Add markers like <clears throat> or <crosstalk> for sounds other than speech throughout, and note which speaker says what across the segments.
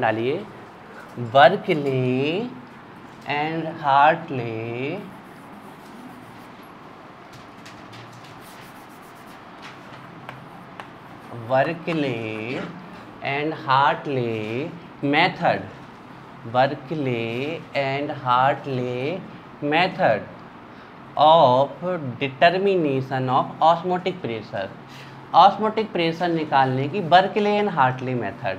Speaker 1: डालिए ले and Berkeley and Hartley method Berkeley and Hartley method of determination of osmotic pressure osmotic pressure निकालने की Berkeley and Hartley method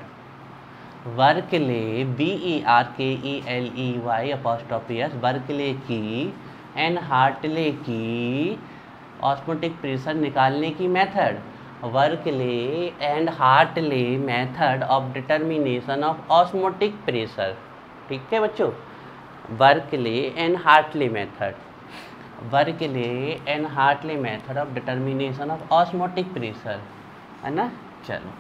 Speaker 1: Berkeley B E R K E L E Y अपॉस्टोपियस Berkeley की and Hartley की osmotic pressure निकालने की method Berkeley and Hartley method of determination of osmotic pressure ठीक है बच्चों Berkeley and Hartley method Berkeley and Hartley method of determination of osmotic pressure है ना चलो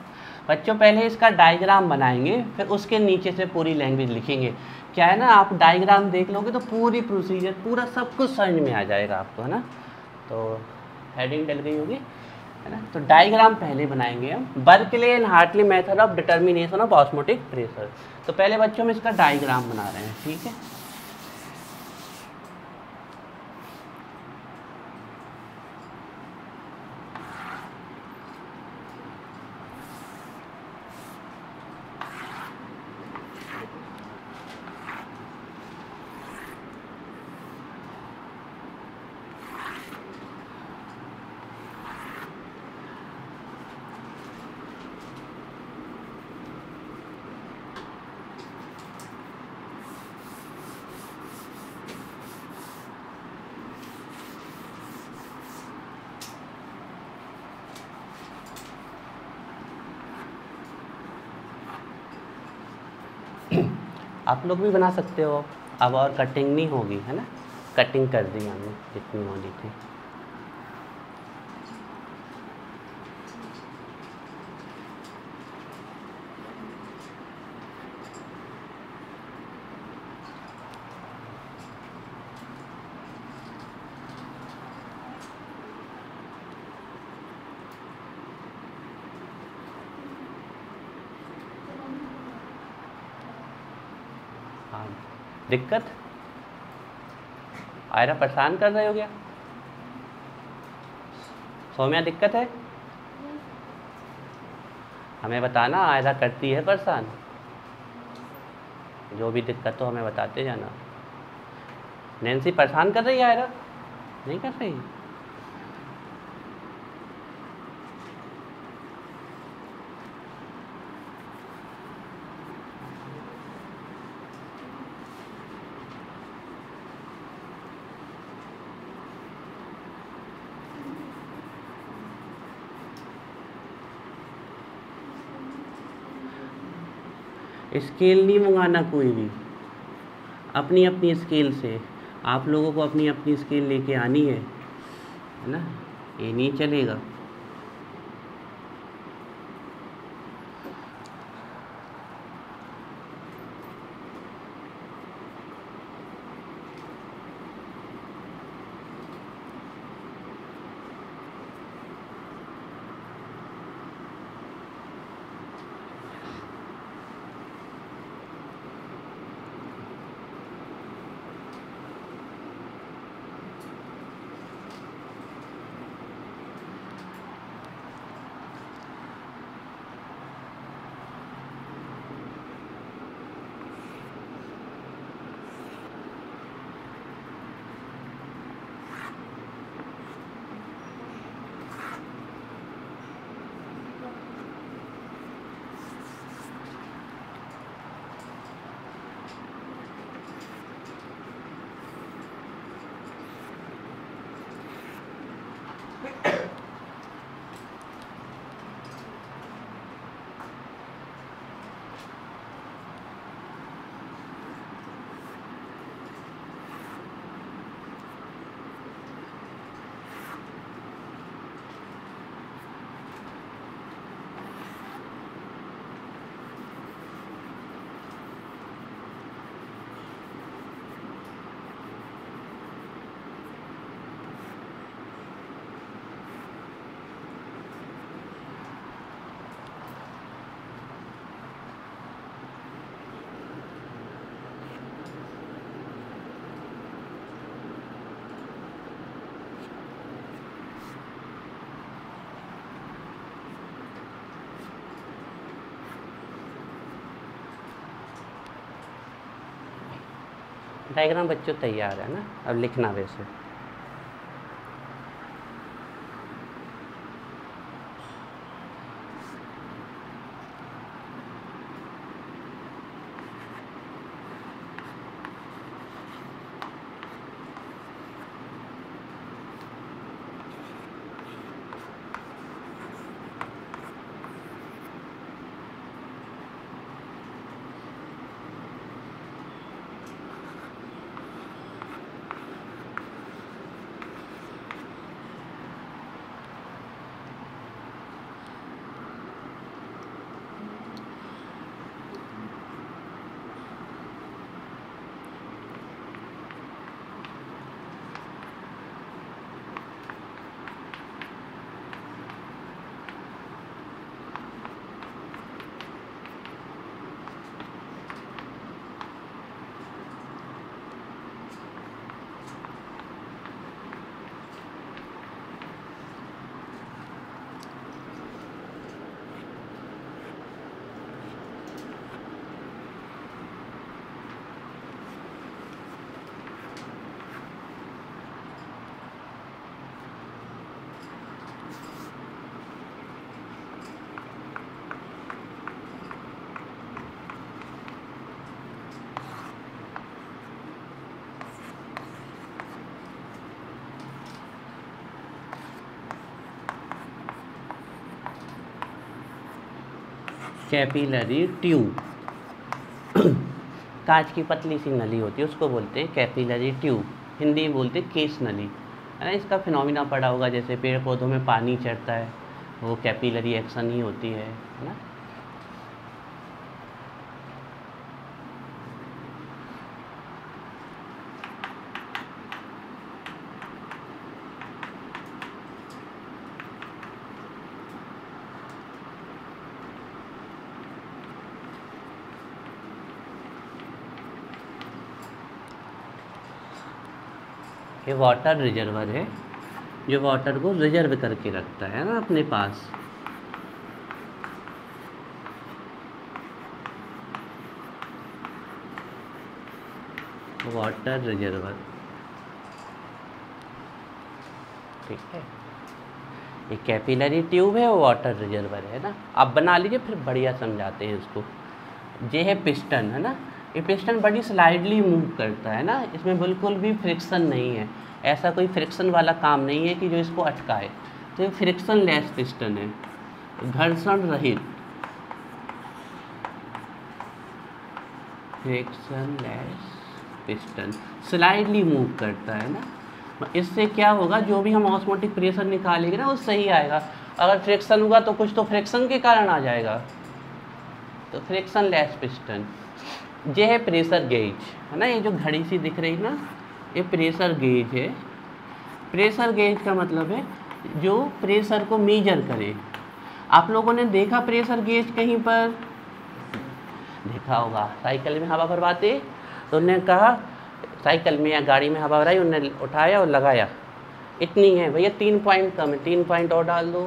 Speaker 1: बच्चों पहले इसका डायग्राम बनाएंगे फिर उसके नीचे से पूरी लैंग्वेज लिखेंगे क्या है ना आप डायग्राम देख लोगे तो पूरी प्रोसीजर पूरा सब कुछ समझ में आ जाएगा आपको है ना तो हेडिंग डल गई होगी है ना तो डायग्राम पहले बनाएंगे हम Berkeley and Hartley method of determination of osmotic pressure तो पहले बच्चों में इसका डायग्राम बना रहे हैं ठीक है आप लोग भी बना सकते हो अब और कटिंग नहीं होगी है ना कटिंग कर दी हमने जितनी होनी थी दिक्कत आयरा परेशान कर रहे हो क्या सोम्या दिक्कत है हमें बताना आयरा करती है परेशान जो भी दिक्कत हो हमें बताते जाना नैन्सी परेशान कर रही है आयरा नहीं कर रही स्केल नहीं मंगाना कोई भी अपनी अपनी स्केल से आप लोगों को अपनी अपनी स्केल लेके आनी है है ना ये नहीं चलेगा डायग्राम बच्चों तैयार है ना अब लिखना वैसे कैपिलरी ट्यूब <clears throat> कांच की पतली सी नली होती है उसको बोलते हैं कैपिलरी ट्यूब हिंदी में बोलते हैं केस नली है ना इसका फिनोमिना पड़ा होगा जैसे पेड़ पौधों में पानी चढ़ता है वो कैपिलरी एक्शन ही होती है है ना ये वाटर रिजर्वर है जो वाटर को रिजर्व करके रखता है ना अपने पास वाटर रिजर्वर ठीक है ये कैपिलरी ट्यूब है वो वाटर रिजर्वर है ना आप बना लीजिए फिर बढ़िया समझाते हैं इसको ये है पिस्टन है ना ये पिस्टन बड़ी स्लाइडली मूव करता है ना इसमें बिल्कुल भी फ्रिक्शन नहीं है ऐसा कोई फ्रिक्शन वाला काम नहीं है कि जो इसको अटकाए तो ये फ्रिक्शन लेस पिस्टन है घर्षण रहित friction less piston slightly move करता है ना तो इससे क्या होगा जो भी हम ऑस्मोटिक प्रेशर निकालेंगे ना वो सही आएगा अगर फ्रिक्शन होगा तो कुछ तो फ्रिक्शन के कारण आ जाएगा तो फ्रिक्शन लेस पिस्टन ये है प्रेशर गेज है ना ये जो घड़ी सी दिख रही ना ये प्रेशर गेज है प्रेशर गेज का मतलब है जो प्रेशर को मेजर करे आप लोगों ने देखा प्रेशर गेज कहीं पर देखा होगा साइकिल में हवा भरवाते तो उन्होंने कहा साइकिल में या गाड़ी में हवा भराई उन्होंने उठाया और लगाया इतनी है भैया तीन पॉइंट कम है तीन पॉइंट और डाल दो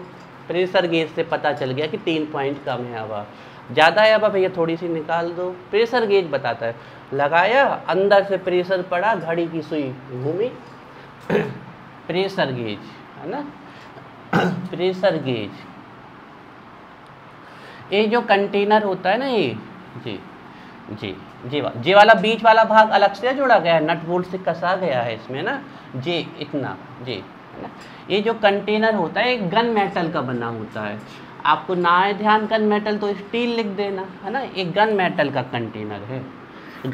Speaker 1: प्रेशर गेज से पता चल गया कि तीन पॉइंट कम है हवा ज़्यादा है अब भैया थोड़ी सी निकाल दो प्रेशर गेज बताता है लगाया अंदर से प्रेशर पड़ा घड़ी की सुई घूमी <clears throat> प्रेशर गेज है ना <clears throat> प्रेशर गेज ये जो कंटेनर होता है ना ये जी जी जी वा, जी वाला बीच वाला भाग अलग से जोड़ा गया है नट बोल्ट से कसा गया है इसमें ना जी इतना जी है ना ये जो कंटेनर होता है एक गन मेटल का बना होता है आपको ना आए ध्यान गन मेटल तो स्टील लिख देना है ना एक गन मेटल का कंटेनर है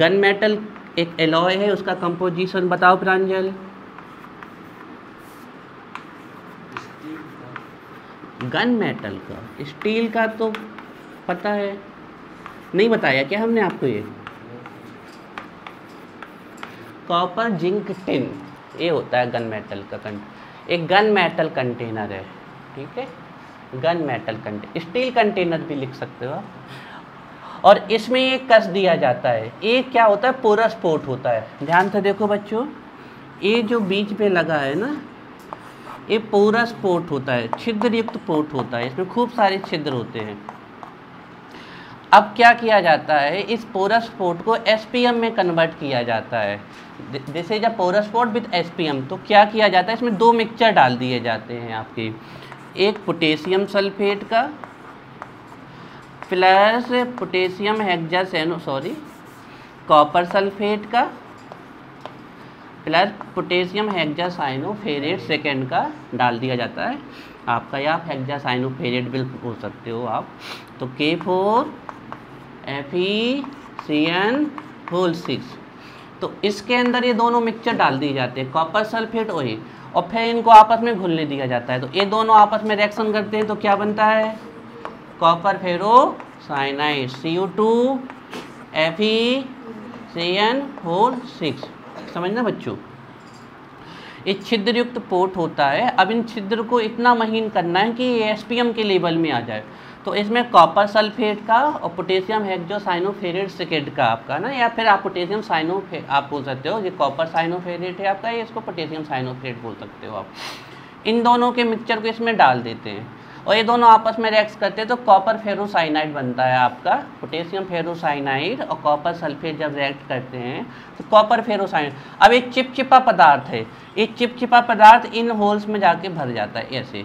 Speaker 1: गन मेटल एक एलॉय है उसका कंपोजिशन बताओ प्रांजल गन मेटल का स्टील का तो पता है नहीं बताया क्या हमने आपको ये कॉपर जिंक टिन ये होता है गन मेटल का कंट एक गन मेटल कंटेनर है ठीक है gun metal container steel container भी लिख सकते हो और इसमें एक कस दिया जाता है एक क्या होता है पोरस पोर्ट होता है ध्यान से देखो बच्चों ये जो बीच पे लगा है ना ये पोरस पोर्ट होता है छिद्र युक्त पोर्ट होता है इसमें खूब सारे छिद्र होते हैं अब क्या किया जाता है इस पोरस पोर्ट को एस में कन्वर्ट किया जाता है जैसे जब a porous pot with S तो क्या किया जाता है इसमें दो मिक्सचर डाल दिए जाते हैं आपके एक पोटेशियम सल्फेट का plus potassium hexacyano sorry copper sulphate का प्लस पोटेशियम हेक्जासाइनोफेरेट सेकेंड का डाल दिया जाता है आपका या आप हेक्जासाइनोफेरेट भी हो सकते हो आप तो K four F E C N whole six तो इसके अंदर ये दोनों मिक्सचर डाल दिए जाते हैं कॉपर सल्फेट और और फिर इनको आपस में घुलने दिया जाता है तो ये दोनों आपस में रिएक्शन करते हैं तो क्या बनता है copper ferrocyanide C U two F E C N four six समझना बच्चों एक छिद्र युक्त पोर्ट होता है अब इन छिद्र को इतना महीन करना है कि ये एस के लेवल में आ जाए तो इसमें कॉपर सल्फेट का और पोटेशियम साइनोफेरेट सिकेट का आपका ना या फिर आप पोटेशियम साइनो आप बोल सकते हो ये कॉपर साइनोफेरेट है आपका या इसको पोटेशियम साइनोफेरेट बोल सकते हो आप इन दोनों के मिक्सचर को इसमें डाल देते हैं और ये दोनों आपस में रिएक्ट करते हैं तो कॉपर फेरोसाइनाइड बनता है आपका पोटेशियम फेरोसाइनाइड और कॉपर सल्फेट जब रिएक्ट करते हैं तो कॉपर फेरोसाइनाइड अब एक चिपचिपा पदार्थ है ये चिपचिपा पदार्थ इन होल्स में जाके भर जाता है ऐसे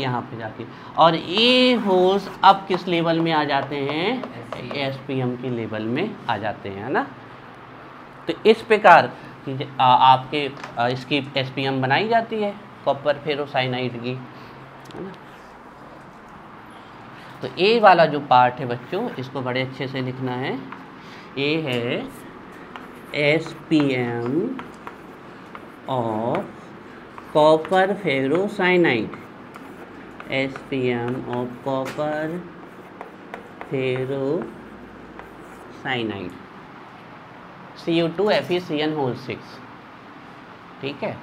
Speaker 1: यहाँ पे जाके और ये होल्स अब किस लेवल में आ जाते हैं एस पी एम के लेवल में आ जाते हैं है ना तो इस प्रकार आपके इसकी एस पी एम बनाई जाती है कॉपर फेरोसाइनाइड की है ना तो ए वाला जो पार्ट है बच्चों इसको बड़े अच्छे से लिखना है ए है S P M of copper ferrocyanide S P M of copper ferrocyanide C U two F E C N whole six ठीक है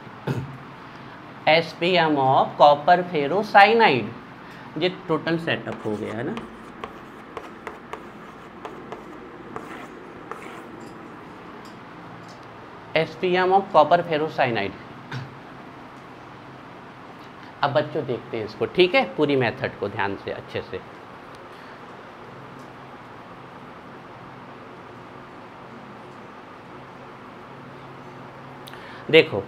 Speaker 1: S P M of copper ferrocyanide ये टोटल सेटअप हो गया है ना S P M of copper ferrocyanide अब बच्चों देखते हैं इसको ठीक है पूरी मेथड को ध्यान से अच्छे से देखो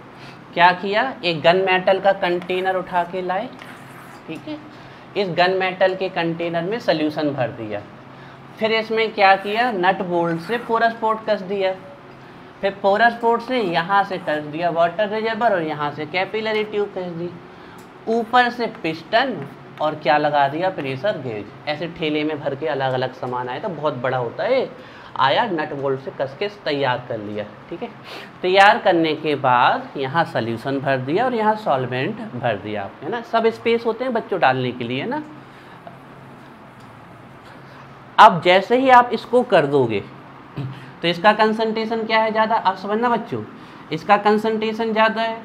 Speaker 1: क्या किया एक गन मेटल का कंटेनर उठा के लाए ठीक है इस गन मेटल के कंटेनर में सोल्यूशन भर दिया फिर इसमें क्या किया नट बोल्ट से पोरस पोर्ट कस दिया फिर पोरस पोर्ट से यहाँ से कस दिया वाटर रिजर्वर और यहाँ से कैपिलरी ट्यूब कस दी ऊपर से पिस्टन और क्या लगा दिया प्रेशर गेज ऐसे ठेले में भर के अलग अलग सामान आए तो बहुत बड़ा होता है आया नट बोल्ट से कस के तैयार कर लिया ठीक है तैयार करने के बाद यहाँ सल्यूशन भर दिया और यहाँ सॉल्वेंट भर दिया आपने ना सब स्पेस होते हैं बच्चों डालने के लिए ना अब जैसे ही आप इसको कर दोगे तो इसका कंसंट्रेशन क्या है ज़्यादा आप समझना बच्चों इसका कंसंट्रेशन ज़्यादा है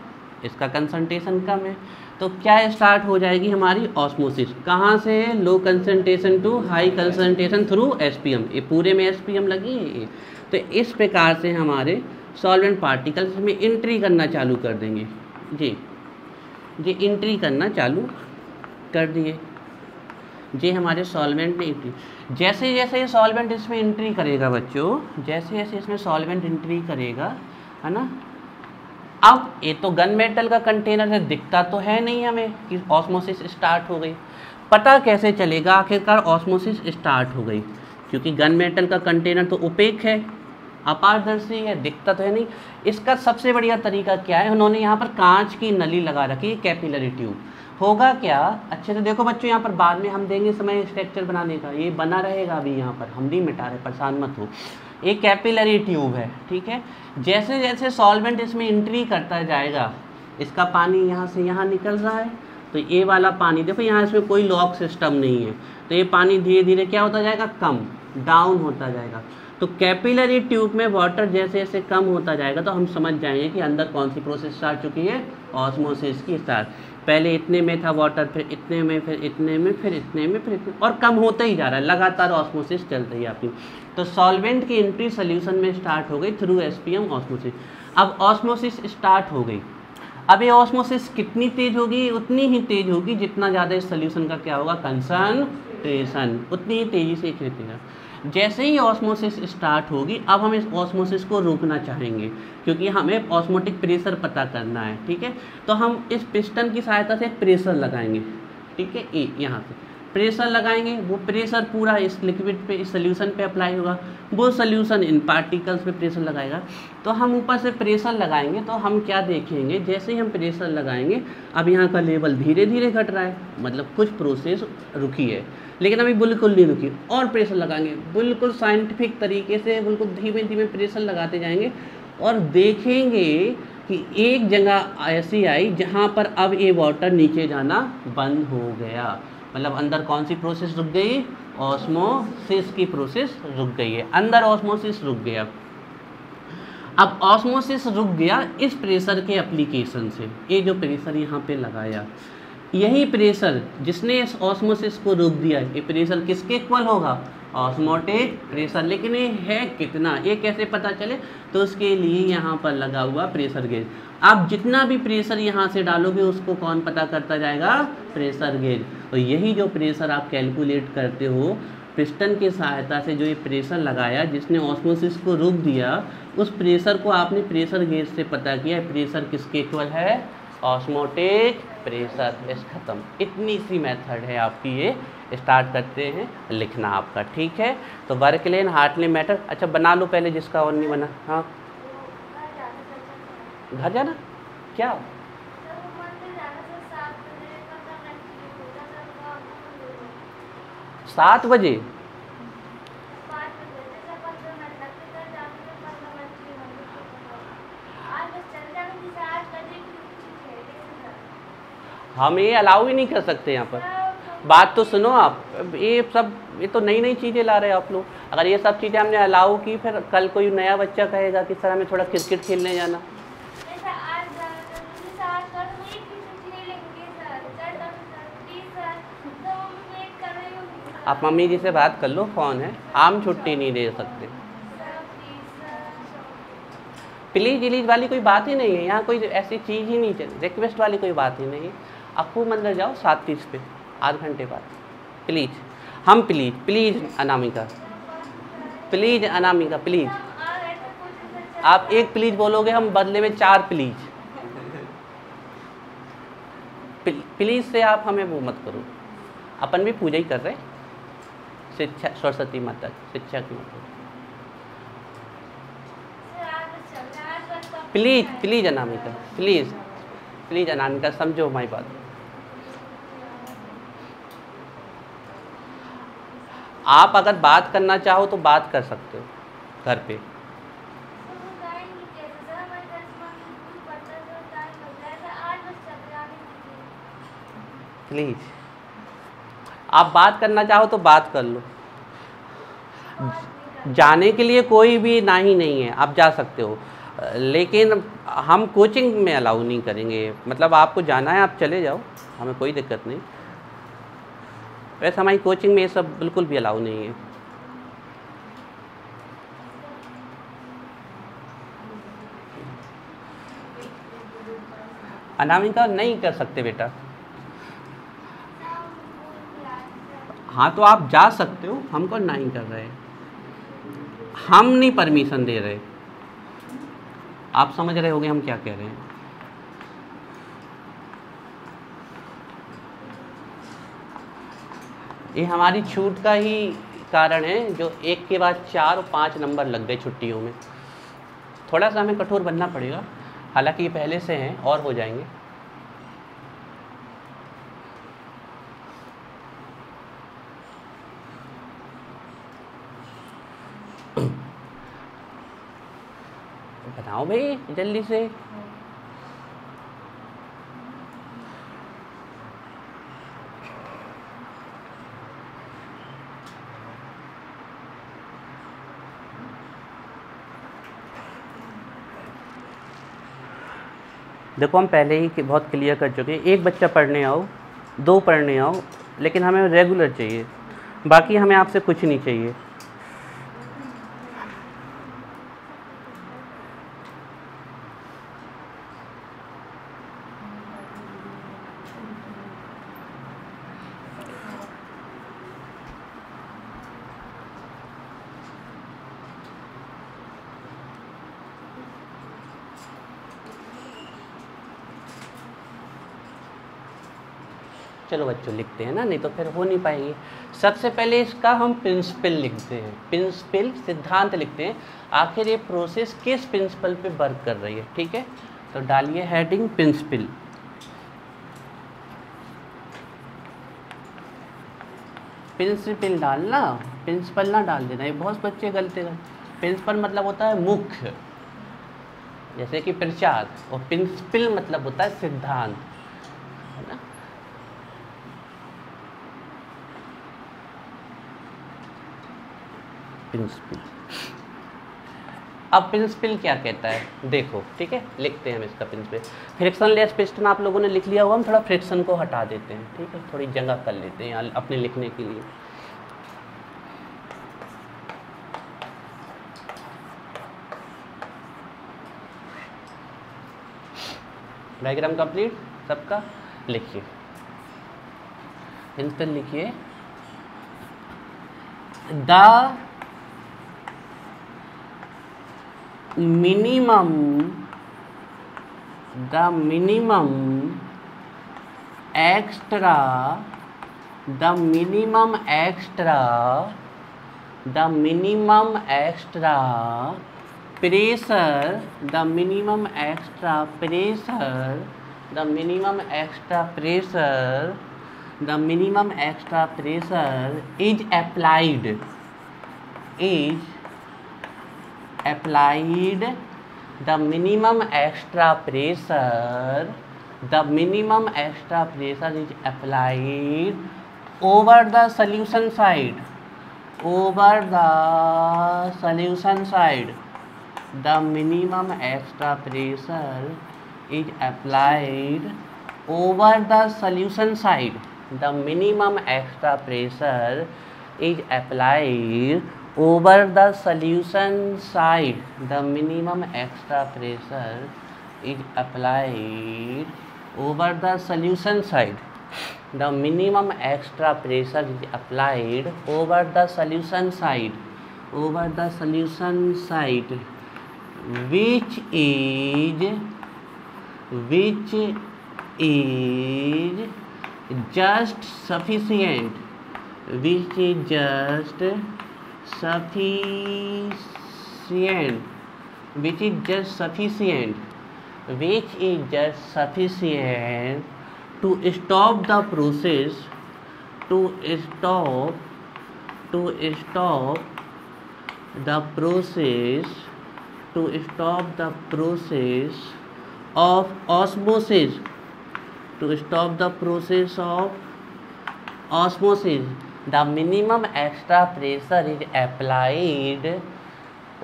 Speaker 1: इसका कंसंट्रेशन कम है तो क्या स्टार्ट हो जाएगी हमारी ऑस्मोसिस कहाँ से low concentration to high concentration through SPM ये पूरे में एसपीएम लगी है ये तो इस प्रकार से हमारे सॉल्वेंट पार्टिकल्स में इंट्री करना चालू कर देंगे जी जी इंट्री करना चालू कर दिए जी हमारे सॉल्वेंट में इंट्री जैसे जैसे ये सॉल्वेंट इसमें इंट्री करेगा बच्चों जैसे जैसे इसमें सॉल्वेंट इंट्री करेगा है ना अब ये तो गन मेटल का कंटेनर है दिखता तो है नहीं हमें कि ऑस्मोसिस स्टार्ट हो गई पता कैसे चलेगा आखिरकार ऑस्मोसिस स्टार्ट हो गई क्योंकि गन मेटल का कंटेनर तो उपेक है अपारदर्शी है दिखता तो है नहीं इसका सबसे बढ़िया तरीका क्या है उन्होंने यहाँ पर कांच की नली लगा रखी है कैपिलरी ट्यूब होगा क्या अच्छे से देखो बच्चों यहाँ पर बाद में हम देंगे समय स्ट्रक्चर बनाने का ये बना रहेगा अभी यहाँ पर हम नहीं मिटा रहे परेशान मत हो एक कैपिलरी ट्यूब है ठीक है जैसे जैसे सॉल्वेंट इसमें इंट्री करता जाएगा इसका पानी यहाँ से यहाँ निकल रहा है तो ये वाला पानी देखो यहाँ इसमें कोई लॉक सिस्टम नहीं है तो ये पानी धीरे धीरे क्या होता जाएगा कम डाउन होता जाएगा तो कैपिलरी ट्यूब में वाटर जैसे जैसे कम होता जाएगा तो हम समझ जाएंगे कि अंदर कौन सी प्रोसेस स्टार्ट चुकी है ऑस्मोसिस की स्टार्ट पहले इतने में था वाटर फिर इतने में फिर इतने में फिर इतने में फिर इतने और कम होता ही जा रहा है लगातार ऑस्मोसिस चल रही है आपकी तो सॉल्वेंट की एंट्री सोल्यूशन में स्टार्ट हो गई through S P M osmosis अब ऑस्मोसिस स्टार्ट हो गई अब ये ऑस्मोसिस कितनी तेज होगी उतनी ही तेज होगी जितना ज़्यादा इस सोल्यूशन का क्या होगा कंसनट्रेशन उतनी ही तेज़ी से है जैसे ही ऑस्मोसिस स्टार्ट होगी अब हम इस ऑस्मोसिस को रोकना चाहेंगे क्योंकि हमें ऑस्मोटिक प्रेशर पता करना है ठीक है तो हम इस पिस्टन की सहायता से प्रेशर लगाएंगे ठीक है ए यहाँ से प्रेशर लगाएंगे वो प्रेशर पूरा इस लिक्विड पे इस सोल्यूशन पे अप्लाई होगा वो सोल्यूशन इन पार्टिकल्स पे प्रेशर लगाएगा तो हम ऊपर से प्रेशर लगाएंगे तो हम क्या देखेंगे जैसे ही हम प्रेशर लगाएंगे अब यहाँ का लेवल धीरे धीरे घट रहा है मतलब कुछ प्रोसेस रुकी है लेकिन अभी बिल्कुल नहीं रुकी और प्रेशर लगाएंगे बिल्कुल साइंटिफिक तरीके से बिल्कुल धीमे धीमे प्रेशर लगाते जाएंगे और देखेंगे कि एक जगह ऐसी आई जहाँ पर अब ये वाटर नीचे जाना बंद हो गया मतलब अंदर कौन सी प्रोसेस रुक गई ऑस्मोसिस की प्रोसेस रुक गई है अंदर ऑस्मोसिस रुक गया अब ऑस्मोसिस रुक गया इस प्रेशर के एप्लीकेशन से ये जो प्रेशर यहाँ पे लगाया यही प्रेशर जिसने इस ऑस्मोसिस को रोक दिया ये प्रेशर किसके इक्वल होगा ऑस्मोटिक प्रेशर लेकिन ये है कितना ये कैसे पता चले तो उसके लिए यहाँ पर लगा हुआ प्रेशर गेज आप जितना भी प्रेशर यहाँ से डालोगे उसको कौन पता करता जाएगा प्रेशर गेज और यही जो प्रेशर आप कैलकुलेट करते हो पिस्टन की सहायता से जो ये प्रेशर लगाया जिसने ऑस्मोसिस को रोक दिया उस प्रेशर को आपने प्रेशर गेज से पता किया प्रेशर किसके इक्वल है ऑस्मोटिक प्रेशर एस ख़त्म इतनी सी मेथड है आपकी ये स्टार्ट करते हैं लिखना आपका ठीक है तो वर्क लेन हार्टली मैटर अच्छा बना लो पहले जिसका और नहीं बना हाँ घर जाना क्या सात बजे हम ये अलाउ ही नहीं कर सकते यहाँ पर बात तो सुनो आप ये सब ये तो नई नई चीज़ें ला रहे हैं आप लोग अगर ये सब चीज़ें हमने अलाउ की फिर कल कोई नया बच्चा कहेगा कि सर हमें थोड़ा क्रिकेट खेलने जाना तो आप मम्मी जी से बात कर लो फ़ोन है आम छुट्टी नहीं दे सकते प्लीज इलीज वाली कोई बात ही नहीं है यहाँ कोई ऐसी चीज़ ही नहीं चल रिक्वेस्ट वाली कोई बात ही नहीं है आपको मंदिर जाओ सात तीस पे आध घंटे बाद प्लीज हम please please Anamika please Anamika please आप एक प्लीज बोलोगे हम बदले में चार प्लीज प्लीज से आप हमें वो मत करो अपन भी पूजा ही कर रहे शिक्षा सरस्वती माता शिक्षा की माता please please Anamika please please Anamika समझो हमारी बात आप अगर बात करना चाहो तो बात कर सकते हो घर पे प्लीज आप बात करना चाहो तो बात कर लो जाने के लिए कोई भी ना ही नहीं है आप जा सकते हो लेकिन हम कोचिंग में अलाउ नहीं करेंगे मतलब आपको जाना है आप चले जाओ हमें कोई दिक्कत नहीं वैसे हमारी कोचिंग में ये सब बिल्कुल भी अलाउ नहीं है अनामिका नहीं कर सकते बेटा हाँ तो आप जा सकते हो हमको नहीं कर रहे हम नहीं परमिशन दे रहे आप समझ रहे होगे हम क्या कह रहे हैं ये हमारी छूट का ही कारण है जो एक के बाद चार और पाँच नंबर लग गए छुट्टियों में थोड़ा सा हमें कठोर बनना पड़ेगा हालांकि ये पहले से हैं और हो जाएंगे <coughs> बताओ भाई जल्दी से देखो हम पहले ही बहुत क्लियर कर चुके हैं एक बच्चा पढ़ने आओ दो पढ़ने आओ लेकिन हमें रेगुलर चाहिए बाकी हमें आपसे कुछ नहीं चाहिए बच्चों लिखते हैं ना नहीं तो फिर हो नहीं पाएंगे सबसे पहले इसका हम प्रिंसिपल लिखते हैं प्रिंसिपल सिद्धांत लिखते हैं आखिर ये प्रोसेस किस प्रिंसिपल पे वर्क कर रही है ठीक है तो डालिए हेडिंग प्रिंसिपल प्रिंसिपल डालना प्रिंसिपल ना डाल देना ये बहुत बच्चे गलती करते प्रिंसिपल मतलब होता है मुख्य जैसे कि प्रचार और प्रिंसिपल मतलब होता है सिद्धांत प्रिंसिपल अब प्रिंसिपल क्या कहता है देखो ठीक है लिखते हैं हम इसका प्रिंसिपल फ्रिक्शन लेस पिस्टन आप लोगों ने लिख लिया हुआ हम थोड़ा फ्रिक्शन को हटा देते हैं ठीक है थोड़ी जगह कर लेते हैं अपने लिखने के लिए डायग्राम कंप्लीट सबका लिखिए प्रिंसिपल लिखिए the minimum the minimum extra the minimum extra the minimum extra pressure the minimum extra pressure the minimum extra pressure the minimum extra pressure is applied is applied the minimum extra pressure, the minimum extra pressure is applied over the solution side, over the solution side, the minimum extra pressure is applied over the solution side, the minimum extra pressure is applied over the solution side, the minimum extra pressure is applied. Over the solution side, the minimum extra pressure is applied over the solution side. Over the solution side, which is just sufficient sufficient which is just sufficient which is just sufficient to stop the process to stop to stop the process to stop the process of osmosis to stop the process of osmosis the minimum extra pressure is applied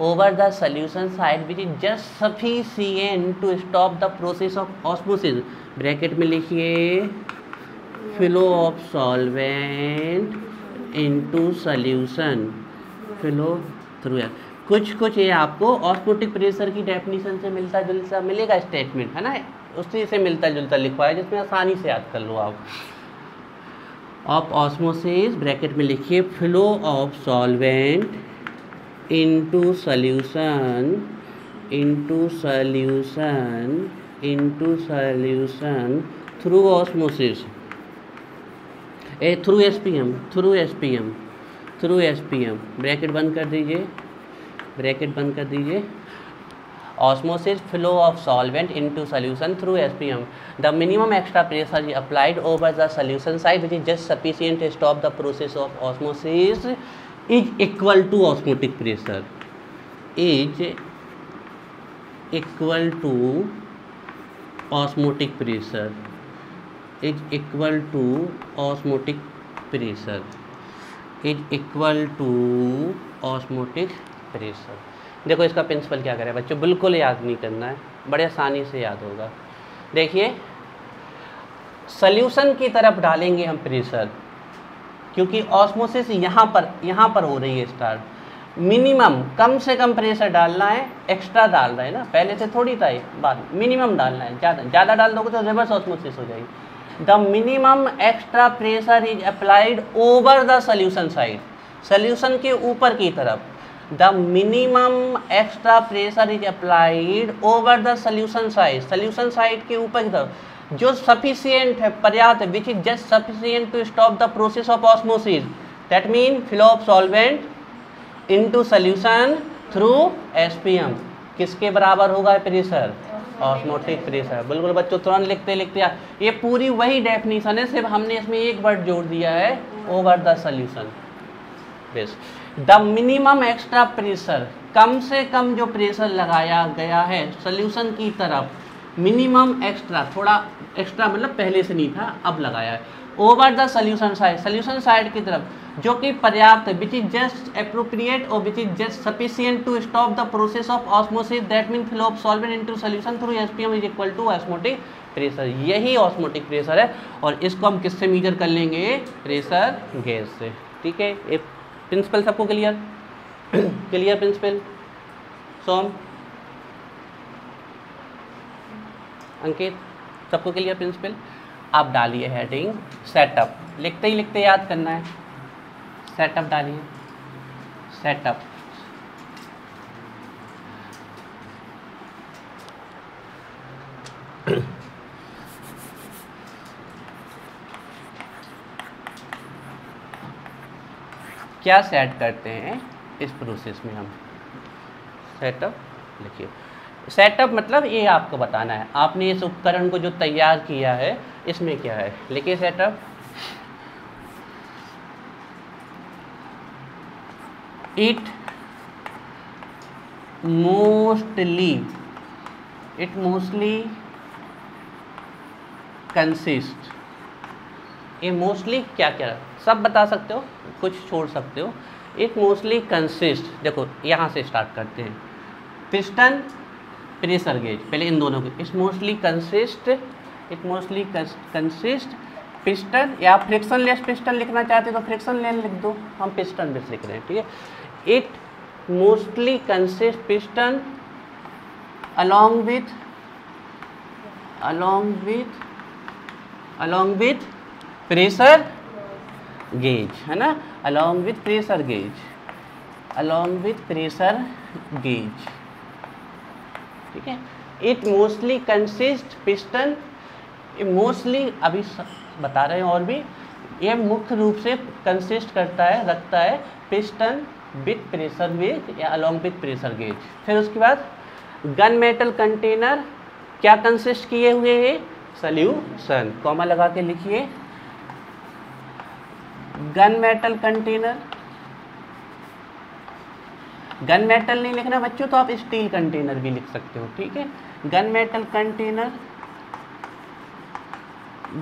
Speaker 1: over the solution side which is just sufficient to stop the process of osmosis bracket में लिखिए flow of solvent into solution flow through air कुछ कुछ ये आपको osmotic pressure की definition से मिलता जुलता मिलेगा स्टेटमेंट है ना उसी से मिलता जुलता लिखवाया जिसमें आसानी से याद कर लो आप ऑफ ऑस्मोसिस ब्रैकेट में लिखिए flow of solvent into solution into solution into solution through osmosis a through S P M through S P M through S P M bracket बंद कर दीजिए ब्रैकेट बंद कर दीजिए Osmosis, flow of solvent into solution through SPM. The minimum extra pressure is applied over the solution side, which is just sufficient to stop the process of osmosis, is equal to osmotic pressure, is equal to osmotic pressure, is equal to osmotic pressure, is equal to osmotic pressure. देखो इसका principal क्या करें बच्चों बिल्कुल याद नहीं करना है बड़े आसानी से याद होगा देखिए सल्यूशन की तरफ डालेंगे हम प्रेशर क्योंकि ऑस्मोसिस यहाँ पर यहाँ पर हो रही है स्टार्ट मिनिमम कम से कम प्रेशर डालना है एक्स्ट्रा डाल रहा है ना पहले से थोड़ी था बात मिनिमम डालना है ज़्यादा ज़्यादा डाल दोगे तो रिवर्स ऑस्मोसिस हो जाएगी the minimum extra pressure is applied over the solution side solution के ऊपर की तरफ the minimum extra pressure is applied over the solution side solution side के ऊपर जो सफिशियंट है पर्याप्त है which is just sufficient to stop the process of osmosis that mean flow of solvent into solution through SPM किसके बराबर होगा pressure osmotic pressure बिल्कुल बच्चों तुरंत लिखते लिखते आ, ये पूरी वही डेफिनेशन है सिर्फ हमने इसमें एक वर्ड जोड़ दिया है over the solution best the minimum extra pressure कम से कम जो प्रेशर लगाया गया है सोल्यूशन की तरफ मिनिमम एक्स्ट्रा थोड़ा एक्स्ट्रा मतलब पहले से नहीं था अब लगाया है over the solution side solution side की तरफ जो कि पर्याप्त विच इज जस्ट अप्रोप्रिएट और which is just sufficient to stop the process of osmosis that mean flow of solvent into solution through SPM is equal to osmotic pressure यही osmotic pressure है और इसको हम किससे मीजर कर लेंगे प्रेशर गैस से ठीक है प्रिंसिपल सबको clear clear principle Som Ankit सबको क्लियर प्रिंसिपल आप डालिए हेडिंग सेटअप लिखते ही लिखते याद करना है सेटअप डालिए सेटअप क्या सेट करते हैं इस प्रोसेस में हम सेटअप लिखिए सेटअप मतलब ये आपको बताना है आपने इस उपकरण को जो तैयार किया है इसमें क्या है लिखिए setup it mostly it mostly consist ये मोस्टली क्या क्या सब बता सकते हो कुछ छोड़ सकते हो इट मोस्टली कंसिस्ट देखो यहाँ से स्टार्ट करते हैं पिस्टन प्रेशर गेज पहले इन दोनों के it mostly consist it mostly consist piston या फ्रिक्शन लेस पिस्टन लिखना चाहते हो तो फ्रिक्शन लेस लिख दो हम पिस्टन बेस लिख रहे हैं ठीक है it mostly consist piston along with along with along with pressure gauge है ना along with pressure gauge along with pressure gauge ठीक है it mostly consist piston mostly अभी बता रहे हैं और भी ये मुख्य रूप से कंसिस्ट करता है रखता है पिस्टन विथ प्रेशर गेज या अलॉन्ग विथ प्रेशर गेज फिर उसके बाद गन मेटल कंटेनर क्या कंसिस्ट किए हुए है सल्यूशन कॉमा लगा के लिखिए gun metal container gun metal नहीं लिखना बच्चों तो आप स्टील कंटेनर भी लिख सकते हो ठीक है gun metal container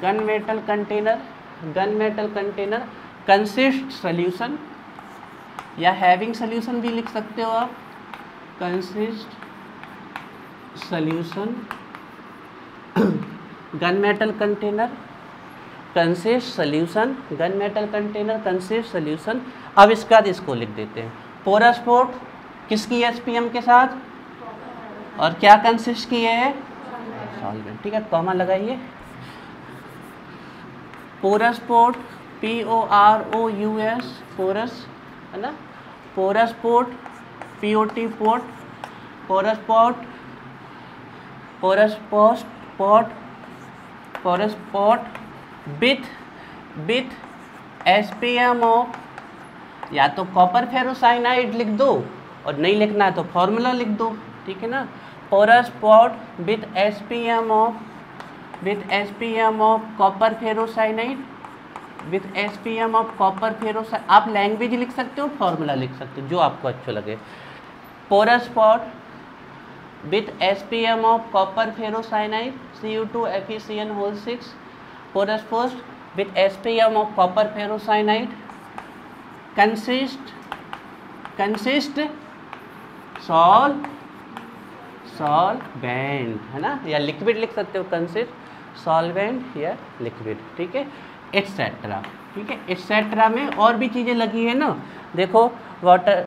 Speaker 1: gun metal container gun metal container consist solution या हैविंग सोल्यूशन भी लिख सकते हो आप consist solution gun metal container consist solution gun metal container consist solution अब इसका इसको लिख देते हैं पोरासपोर्ट किसकी एच पी एम के साथ और क्या कंसिस्ट की है सॉल्वेंट ठीक है कॉमा लगाइए porous pot P O R O U S porous है ना porous pot P O T pot porous pot porous post port porous port with with S P M O या तो copper ferrocyanide लिख दो और नहीं लिखना है तो फॉर्मूला लिख दो ठीक है ना porous pot with S P M of with S P M of copper ferrocyanide with S P M of copper ferrocyanide आप लैंग्वेज लिख सकते हो फॉर्मूला लिख सकते हो जो आपको अच्छा लगे porous pot with S P M of copper ferrocyanide C U two F E C N whole six porous with SPM of copper ferrocyanide consist consist sol sol band hai na ya liquid likh sakte ho consist solvent here liquid theek hai etc ठीक है etcetera में और भी चीज़ें लगी है ना देखो वाटर